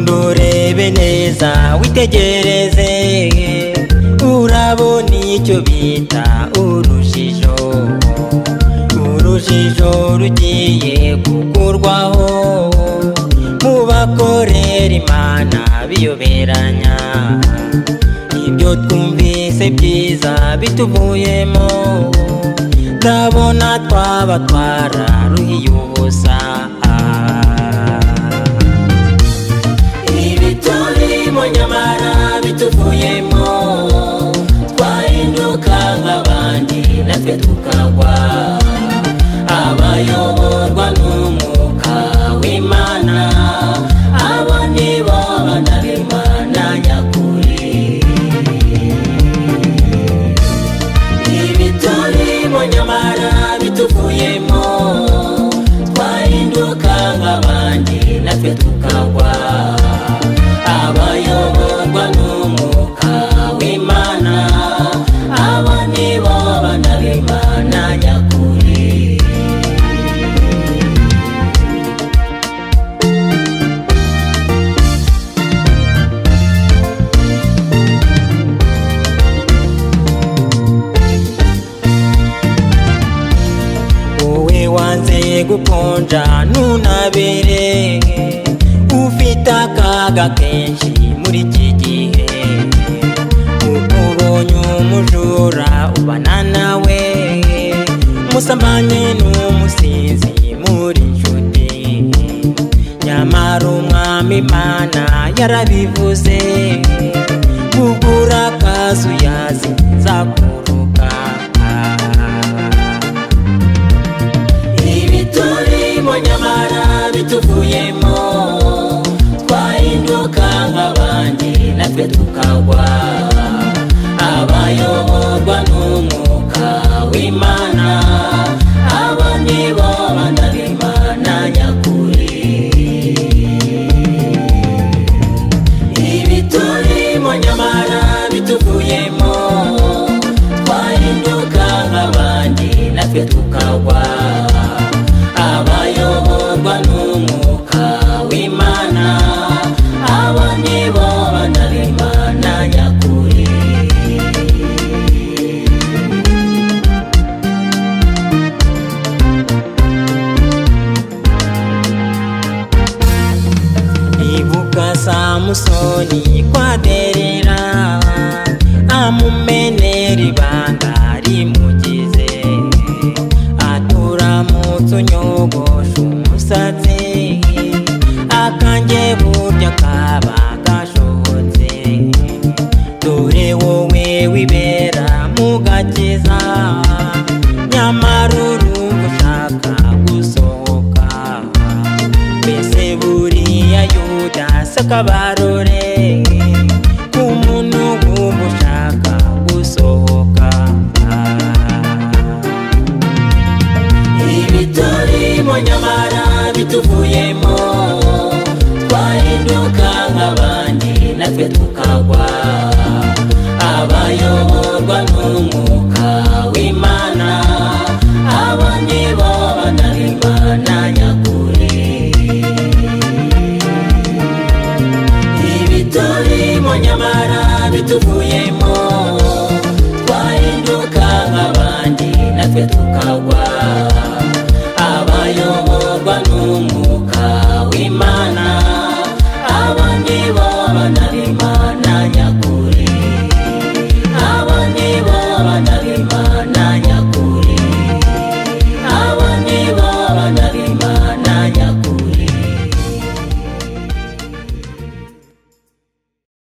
urebe neza witegereze. Urabona icyo bita urujijo. Urujijo rugiye gukurwaho. Mu bakorera imana biyoberanya. Ibyo twumvise byiza bituvuyemo. Ndabona twaba twararuhiye ubusa. Gukonja ntunabere ufite akaga kenshi muri iki gihe. Ubonye umujura ubana nawe musamanye n'umusinzi muri nshuti nyamara umwami imana yarabivuze kugura akazu tukagwa abayoborwa n'umwuka w'imana ka samusoni kwaderera. Amumeneri banga. Yuda sakabarore umuntu wumva ushaka gusohoka. Ibi turimo nyamara bituvuyemo twahinduka nk'abandi natwe tukagwa. Abayoborwa n'umwuka. nyamara bituvuye mu